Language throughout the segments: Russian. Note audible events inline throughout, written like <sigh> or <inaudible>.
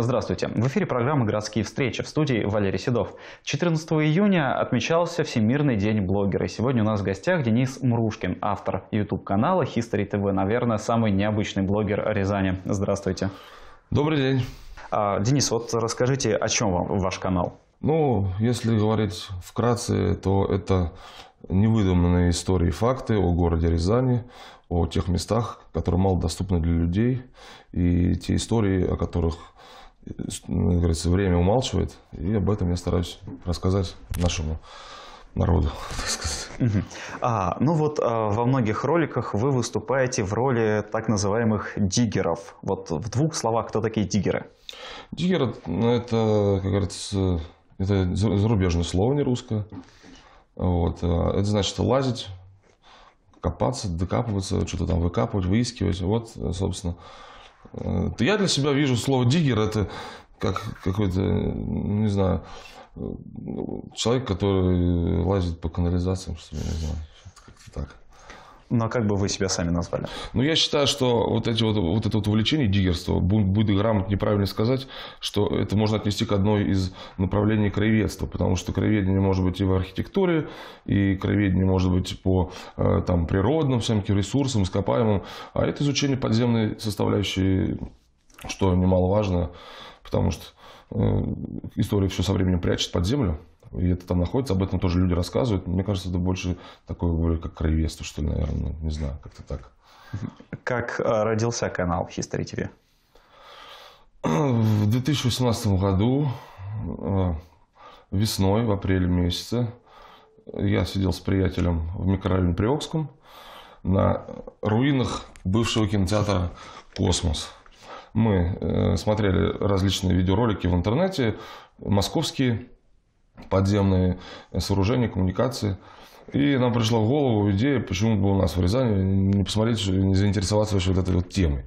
Здравствуйте. В эфире программы «Городские встречи» в студии Валерий Седов. 14 июня отмечался Всемирный день блогера. И сегодня у нас в гостях Денис Мрушкин, автор YouTube-канала History TV. Наверное, самый необычный блогер Рязани. Здравствуйте. Добрый день. А, Денис, вот расскажите, о чем вам ваш канал? Ну, если говорить вкратце, то это невыдуманные истории, факты о городе Рязани, о тех местах, которые мало доступны для людей, и те истории, о которых ну, говорится, время умалчивает, и об этом я стараюсь рассказать нашему народу, <laughs> так сказать. Угу. А, ну вот а, во многих роликах вы выступаете в роли так называемых диггеров. Вот в двух словах, кто такие диггеры? Диггер, ну, это, как говорится, это зарубежное слово, не русское. Вот. А, это значит лазить, копаться, докапываться, что-то там выкапывать, выискивать. Вот, собственно. Э, я для себя вижу слово диггер это как какой-то, не знаю, человек, который лазит по канализациям, что ли, не знаю, как-то так. Ну, а как бы вы себя сами назвали? Ну, я считаю, что вот, эти вот, вот это вот увлечение диггерства, будет грамотно неправильно сказать, что это можно отнести к одной из направлений краеведства, потому что краеведение может быть и в архитектуре, и краеведение может быть по э, там, природным всяким ресурсам, ископаемым, а это изучение подземной составляющей, что немаловажно, потому что история все со временем прячет под землю, и это там находится, об этом тоже люди рассказывают. Мне кажется, это больше такое, более как краеведство, что ли, наверное, не знаю, как-то так. Как э, родился канал History TV? В 2018 году, э, весной, в апреле месяце, я сидел с приятелем в микрорайоне Приокском на руинах бывшего кинотеатра «Космос». Мы э, смотрели различные видеоролики в интернете, московские, подземные сооружения, коммуникации. И нам пришла в голову идея, почему бы у нас в Рязани не посмотреть, не заинтересоваться вообще вот этой вот темой.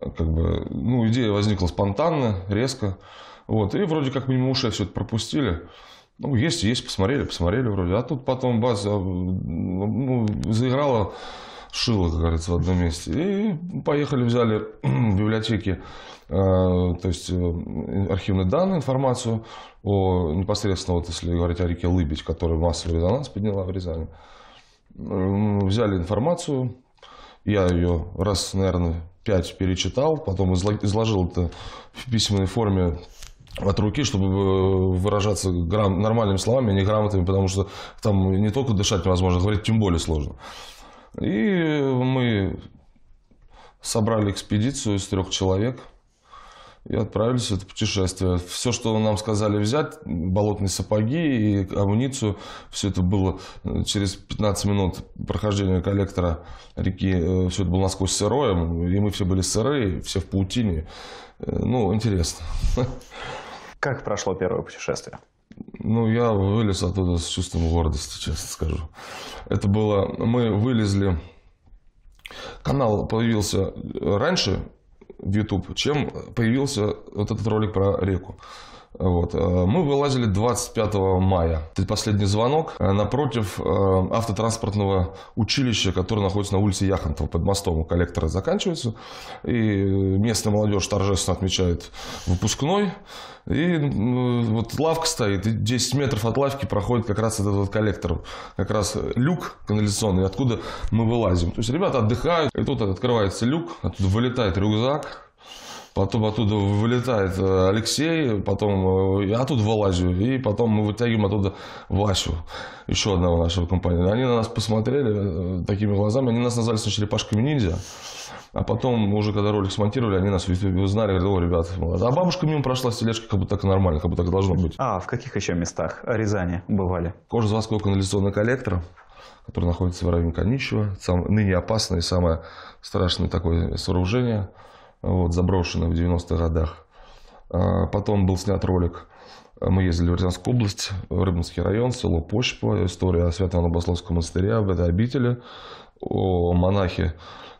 Как бы, ну, идея возникла спонтанно, резко. Вот. И вроде как мимо ушей все это пропустили. Ну, есть, есть, посмотрели, посмотрели вроде. А тут потом база ну, заиграла шило, как говорится, в одном месте. И поехали, взяли <clears throat> в библиотеке э, то есть э, архивные данные, информацию о непосредственно, вот если говорить о реке Лыбедь, которая массовый резонанс подняла в Рязани. Взяли информацию, я ее раз, наверное, пять перечитал, потом изложил это в письменной форме от руки, чтобы э, выражаться грам... нормальными словами, а не грамотами, потому что там не только дышать невозможно, говорить тем более сложно. И мы собрали экспедицию из трех человек и отправились в это путешествие. Все, что нам сказали взять, болотные сапоги и амуницию, все это было э, через 15 минут прохождения коллектора реки, э, все это было насквозь сырое, и мы все были сырые, все в паутине. Э, ну, интересно. Как прошло первое путешествие? Ну, я вылез оттуда с чувством гордости, честно скажу. Это было... Мы вылезли... Канал появился раньше в YouTube, чем появился вот этот ролик про реку. Вот. Э, мы вылазили 25 мая. Последний звонок э, напротив э, автотранспортного училища, которое находится на улице Яхонтова под мостом. У коллектора заканчивается. И местная молодежь торжественно отмечает выпускной. И вот лавка стоит, и 10 метров от лавки проходит как раз этот вот коллектор. Как раз люк канализационный, откуда мы вылазим. То есть ребята отдыхают, и тут открывается люк, оттуда вылетает рюкзак, Потом оттуда вылетает э, Алексей, потом э, я тут вылазю, и потом мы вытягиваем оттуда Васю, еще одного нашего компании. Они на нас посмотрели э, такими глазами, они нас назвали сначала черепашками ниндзя. А потом, уже когда ролик смонтировали, они нас узнали, говорят, о, ребят, а бабушка мимо прошла с тележкой, как будто так нормально, как будто так должно быть. А в каких еще местах Рязани бывали? Кожа-заводской канализационный коллектор, который находится в районе Конищева, сам, ныне опасное и самое страшное такое сооружение – вот, заброшенных в 90-х годах. А, потом был снят ролик, мы ездили в Рязанскую область, Рыбинский район, село Пощево, история о Свято-Анобословском монастыре, об этой обители, о монахе,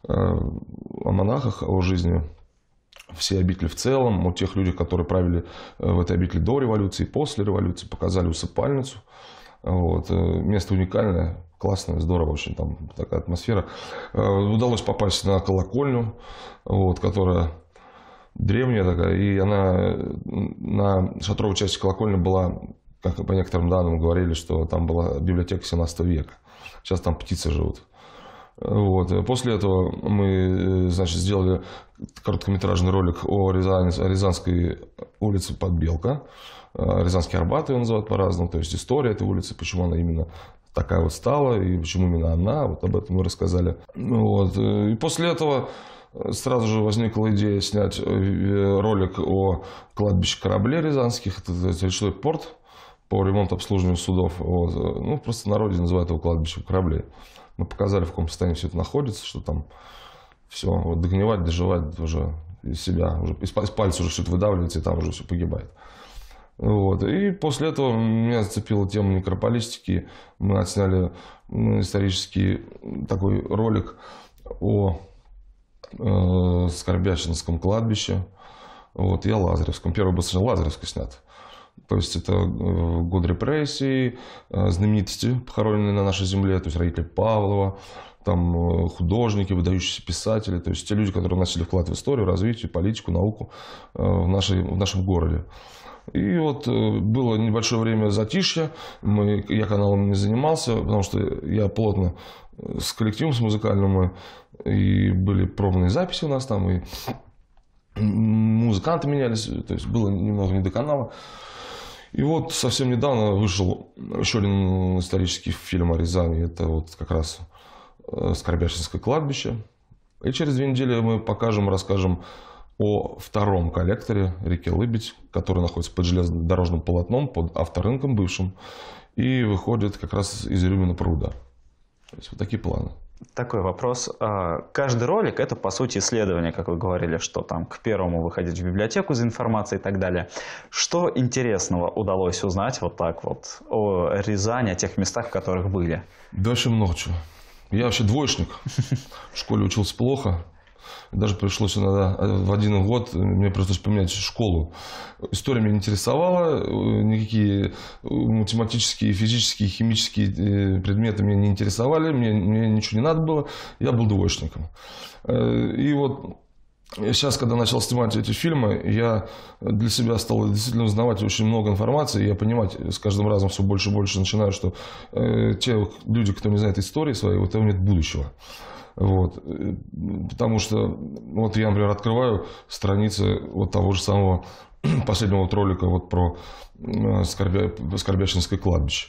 а, о монахах, о жизни всей обители в целом, о тех людях, которые правили э, в этой обители до революции, после революции, показали усыпальницу. Вот. Э, место уникальное, классное, здорово очень, там такая атмосфера. Э, удалось попасть на колокольню, вот, которая древняя такая, и она на шатровой части колокольни была, как по некоторым данным говорили, что там была библиотека 17 века. Сейчас там птицы живут. Вот. После этого мы значит, сделали короткометражный ролик о, Рязани, о Рязанской улице Подбелка. Рязанский Арбат ее называют по-разному. То есть история этой улицы, почему она именно такая вот стала и почему именно она. Вот об этом мы рассказали. Вот. И после этого сразу же возникла идея снять э, ролик о кладбище кораблей рязанских. Это речной порт по ремонту обслуживанию судов. Вот. Ну, просто на народе называют его кладбищем кораблей. Мы показали, в каком состоянии все это находится, что там все, вот догнивать, доживать уже из себя, уже из пальца уже это выдавливается, и там уже все погибает. Вот. И после этого меня зацепила тема некрополистики. Мы отсняли исторический такой ролик о э, Скорбящинском кладбище. Вот, я Лазаревском. Первый был Лазаревский снят. То есть это э, год репрессий, э, знаменитости, похороненные на нашей земле, то есть родители Павлова, там э, художники, выдающиеся писатели, то есть те люди, которые вносили вклад в историю, развитие, политику, науку в, нашей, в нашем городе. И вот было небольшое время затишья, мы, я каналом не занимался, потому что я плотно с коллективом, с музыкальным, и были пробные записи у нас там, и музыканты менялись, то есть было немного не до канала. И вот совсем недавно вышел еще один исторический фильм о Рязани. Это вот как раз э, Скорбящинское кладбище. И через две недели мы покажем, расскажем о втором коллекторе реки Лыбедь, который находится под железнодорожным полотном, под авторынком бывшим, и выходит как раз из Рюмина пруда. То есть вот такие планы. Такой вопрос. А, каждый ролик – это, по сути, исследование, как вы говорили, что там к первому выходить в библиотеку за информацией и так далее. Что интересного удалось узнать вот так вот о Рязани, о тех местах, в которых были? Да очень много чего. Я вообще двоечник. В школе учился плохо. Даже пришлось иногда э, в один год э, мне пришлось поменять школу. История меня интересовала, э, никакие математические, физические, химические предметы меня не интересовали, мне, мне ничего не надо было, я был двоечником. И вот Сейчас, когда начал снимать эти фильмы, я для себя стал действительно узнавать очень много информации. Я понимать с каждым разом все больше и больше начинаю, что те люди, кто не знает истории своей, вот этого нет будущего. Вот. Потому что вот я, например, открываю страницы вот того же самого <clears throat> последнего вот ролика вот про э, Скорбя... Скорбящинское кладбище.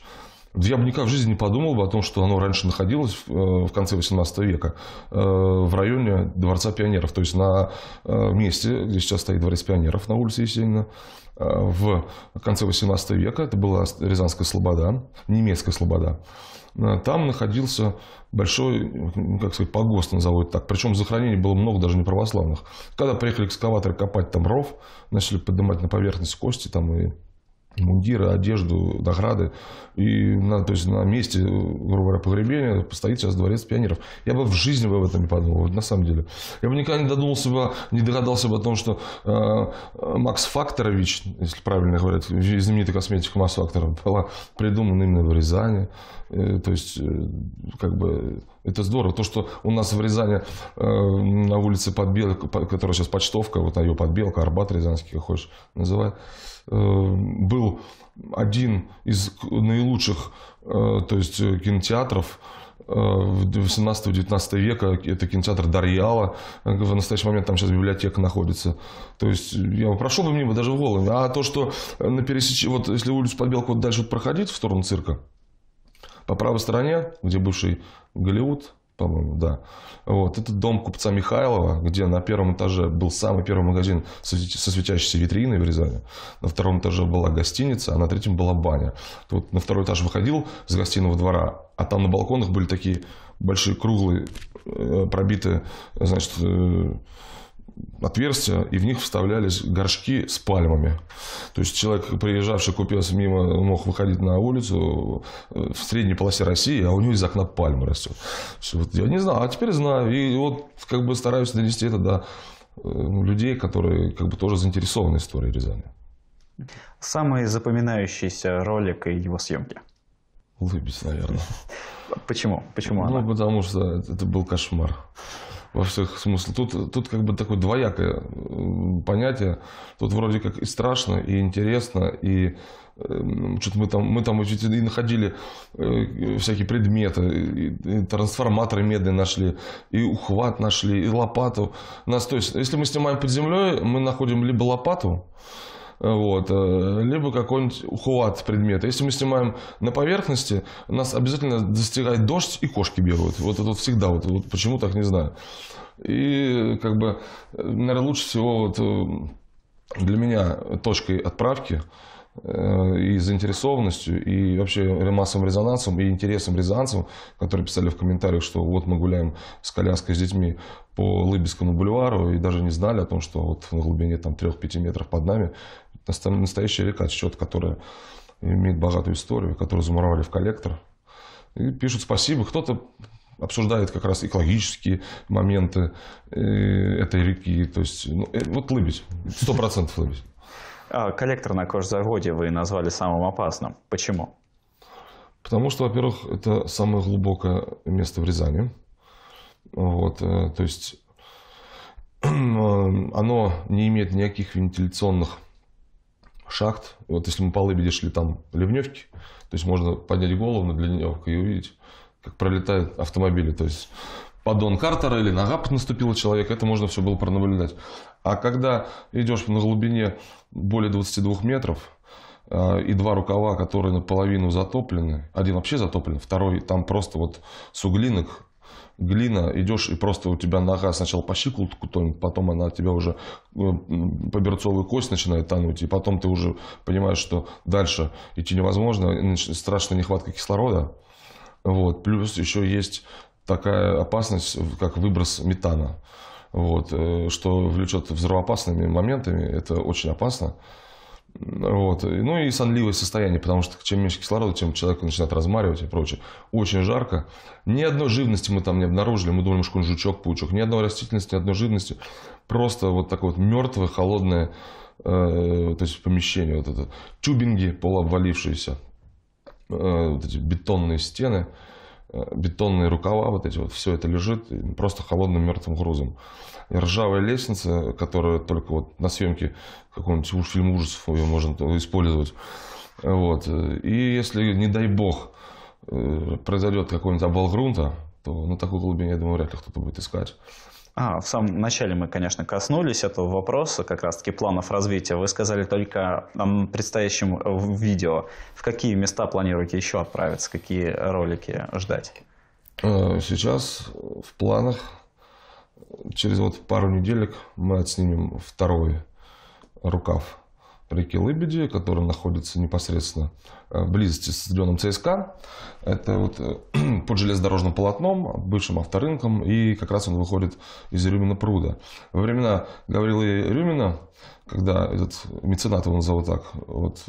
Я бы никак в жизни не подумал бы о том, что оно раньше находилось в э, конце 18 века э, в районе Дворца пионеров, то есть на месте, где сейчас стоит Дворец пионеров на улице Есенина, в конце 18 века, это была Рязанская Слобода, немецкая Слобода, там находился большой, как сказать, погост назовут так. Причем захоронений было много даже не православных. Когда приехали экскаваторы копать там ров, начали поднимать на поверхность кости там и мундиры, одежду, награды. И на, то есть на месте, грубо говоря, погребения стоит сейчас дворец пионеров. Я бы в жизни бы об этом не подумал, на самом деле. Я бы никогда не додумался бы, не догадался бы о том, что э, Макс Факторович, если правильно говорят, знаменитый косметик Макс Факторов, была придумана именно в Рязани. Э, то есть, э, как бы, это здорово. То, что у нас в Рязани э, на улице Подбелка, которая сейчас почтовка, вот ее Подбелка, Арбат Рязанский, как хочешь называть, Э, был один из наилучших э, то есть, кинотеатров э, 18-19 века. Это кинотеатр Дарьяла. В настоящий момент там сейчас библиотека находится. То есть я прошел бы мимо даже в голову. А то, что на пересечении, вот если улицу Подбелку вот дальше проходить в сторону цирка, по правой стороне, где бывший Голливуд, по-моему, да. Вот. Это дом купца Михайлова, где на первом этаже был самый первый магазин со светящейся витриной в Рязани. На втором этаже была гостиница, а на третьем была баня. Вот на второй этаж выходил с гостиного двора, а там на балконах были такие большие круглые, э, пробитые, значит, э, отверстия, и в них вставлялись горшки с пальмами. То есть человек, приезжавший, купец мимо, мог выходить на улицу э, в средней полосе России, а у него из окна пальма растет. Все, вот я не знал, а теперь знаю. И вот как бы стараюсь донести это до э, людей, которые как бы тоже заинтересованы историей Рязани. Самый запоминающийся ролик и его съемки? Улыбец, наверное. Почему? Почему ну, она? потому что это был кошмар. Во всех смыслах. Тут, тут как бы такое двоякое понятие. Тут вроде как и страшно, и интересно, и Эм, что-то мы там, мы там и находили э, всякие предметы, и, и трансформаторы медные нашли, и ухват нашли, и лопату. Нас, то есть, если мы снимаем под землей, мы находим либо лопату, вот, э, либо какой-нибудь ухват предмета. Если мы снимаем на поверхности, нас обязательно достигает дождь и кошки бегают. Вот это вот всегда, вот, вот почему так не знаю. И как бы, наверное, лучше всего вот э, для меня точкой отправки – Э, и заинтересованностью, и вообще массовым резонансом, и интересом резонансом, которые писали в комментариях, что вот мы гуляем с коляской с детьми по Лыбецкому бульвару и даже не знали о том, что вот на глубине там 3-5 метров под нами настоящая река течет, которая имеет богатую историю, которую замуровали в коллектор. И пишут спасибо. Кто-то обсуждает как раз экологические моменты э, этой реки. То есть, ну, э, вот Лыбедь, сто процентов Лыбедь. А коллектор на кожзаводе вы назвали самым опасным. Почему? Потому что, во-первых, это самое глубокое место в Рязани. Вот, э, то есть <clears throat> оно не имеет никаких вентиляционных шахт. Вот если мы по Лыбеде шли там ливневки, то есть можно поднять голову над ливневкой и увидеть, как пролетают автомобили. То есть поддон Картера или нога наступила человек, это можно все было пронаблюдать. А когда идешь на глубине более 22 метров, а, и два рукава, которые наполовину затоплены, один вообще затоплен, второй там просто вот с углинок, глина, идешь и просто у тебя нога сначала по щиколотку тонет, потом она тебя уже э, по берцовую кость начинает тонуть, и потом ты уже понимаешь, что дальше идти невозможно, страшная нехватка кислорода, вот, плюс еще есть такая опасность, как выброс метана. Вот, э, что влечет взрывоопасными моментами, это очень опасно. Вот. Ну и сонливое состояние, потому что чем меньше кислорода, тем человек начинает размаривать и прочее. Очень жарко. Ни одной живности мы там не обнаружили. Мы думали, он жучок, паучок. Ни одной растительности, ни одной живности. Просто вот такое вот мертвое, холодное э, то есть помещение. Вот это. Тюбинги полуобвалившиеся. Э, вот эти бетонные стены. Э, бетонные рукава, вот эти вот, все это лежит просто холодным мертвым грузом. И ржавая лестница, которая только вот на съемке какого-нибудь фильма ужасов ее можно использовать. Вот. И если, не дай бог, э, произойдет какой-нибудь обвал грунта, то на такой глубине, я думаю, вряд ли кто-то будет искать. А, в самом начале мы, конечно, коснулись этого вопроса, как раз-таки планов развития. Вы сказали только о предстоящем видео. В какие места планируете еще отправиться? Какие ролики ждать? Э, сейчас в планах через вот пару неделек мы отснимем второй рукав реки Лыбеди, который находится непосредственно э, в близости с стадионом ЦСКА. Это вот э, <clears throat> под железнодорожным полотном, бывшим авторынком, и как раз он выходит из Рюмина пруда. Во времена Гаврила Рюмина, когда этот меценат его назову так, вот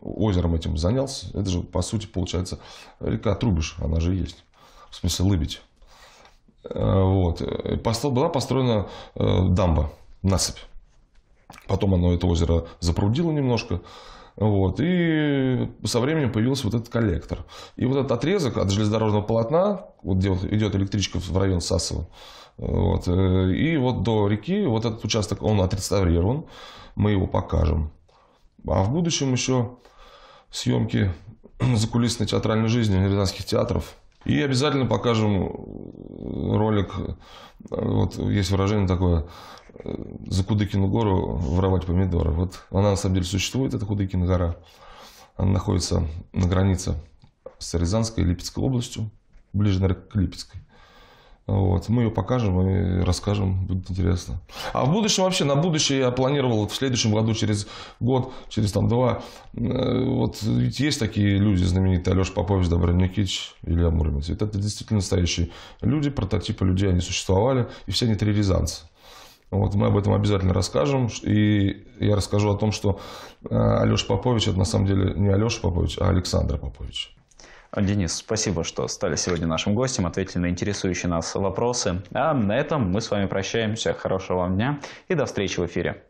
озером этим занялся, это же по сути получается река Трубиш, она же есть, в смысле Лыбедь. Э, вот. Была построена дамба, насыпь. Потом оно это озеро запрудило немножко. Вот, и со временем появился вот этот коллектор. И вот этот отрезок от железнодорожного полотна, вот где вот идет электричка в район Сасово, вот, э, и вот до реки, вот этот участок, он отреставрирован, мы его покажем. А в будущем еще съемки <clears throat> закулисной театральной жизни рязанских театров. И обязательно покажем ролик, вот есть выражение такое, за Кудыкину гору воровать помидоры. Вот она на самом деле существует, эта Кудыкина гора. Она находится на границе с Рязанской и Липецкой областью, ближе, наверное, к Липецкой. Вот. Мы ее покажем и расскажем, будет интересно. А в будущем вообще, на будущее я планировал в следующем году, через год, через там два. Э, вот ведь есть такие люди знаменитые, Алеша Попович, Добрый Никитич, Илья Муромец. Это действительно настоящие люди, прототипы людей, они существовали, и все они три рязанца. Вот, мы об этом обязательно расскажем. И я расскажу о том, что э, Алеша Попович, это на самом деле не Алеша Попович, а Александр Попович. Денис, спасибо, что стали сегодня нашим гостем, ответили на интересующие нас вопросы. А на этом мы с вами прощаемся. Хорошего вам дня и до встречи в эфире.